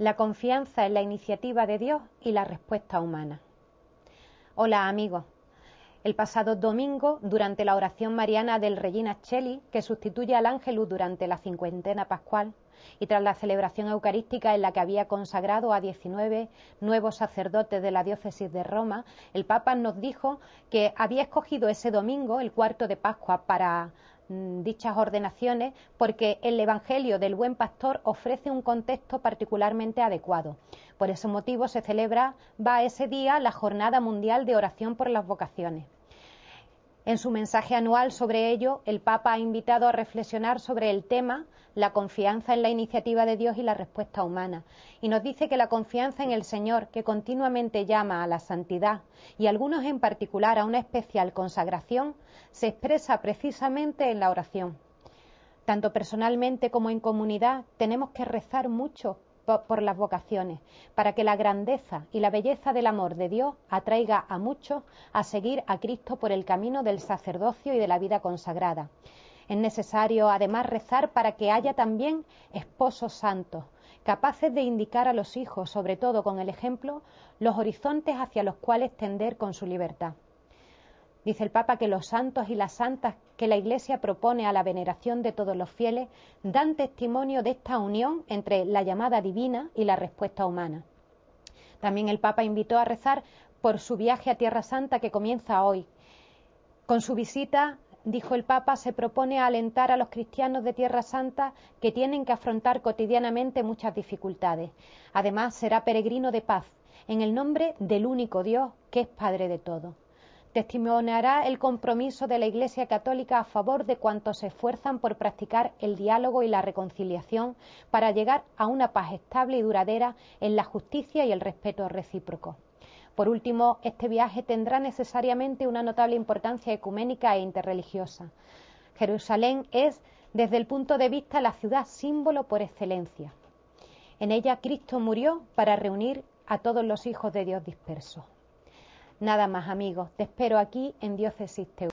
la confianza en la iniciativa de Dios y la respuesta humana. Hola amigos. El pasado domingo, durante la oración mariana del Regina Cheli, que sustituye al Ángelus durante la cincuentena pascual, y tras la celebración eucarística en la que había consagrado a 19 nuevos sacerdotes de la diócesis de Roma, el Papa nos dijo que había escogido ese domingo, el cuarto de Pascua, para dichas ordenaciones porque el Evangelio del Buen Pastor ofrece un contexto particularmente adecuado. Por ese motivo se celebra, va ese día, la Jornada Mundial de Oración por las Vocaciones. En su mensaje anual sobre ello, el Papa ha invitado a reflexionar sobre el tema la confianza en la iniciativa de Dios y la respuesta humana. Y nos dice que la confianza en el Señor, que continuamente llama a la santidad y algunos en particular a una especial consagración, se expresa precisamente en la oración. Tanto personalmente como en comunidad tenemos que rezar mucho por las vocaciones, para que la grandeza y la belleza del amor de Dios atraiga a muchos a seguir a Cristo por el camino del sacerdocio y de la vida consagrada. Es necesario además rezar para que haya también esposos santos, capaces de indicar a los hijos, sobre todo con el ejemplo, los horizontes hacia los cuales tender con su libertad. Dice el Papa que los santos y las santas que la Iglesia propone a la veneración de todos los fieles dan testimonio de esta unión entre la llamada divina y la respuesta humana. También el Papa invitó a rezar por su viaje a Tierra Santa que comienza hoy. Con su visita, dijo el Papa, se propone alentar a los cristianos de Tierra Santa que tienen que afrontar cotidianamente muchas dificultades. Además, será peregrino de paz, en el nombre del único Dios que es Padre de todo testimoniará el compromiso de la Iglesia Católica a favor de cuantos se esfuerzan por practicar el diálogo y la reconciliación para llegar a una paz estable y duradera en la justicia y el respeto recíproco. Por último, este viaje tendrá necesariamente una notable importancia ecuménica e interreligiosa. Jerusalén es, desde el punto de vista, la ciudad símbolo por excelencia. En ella Cristo murió para reunir a todos los hijos de Dios dispersos. Nada más amigos, te espero aquí en Diócesis TV.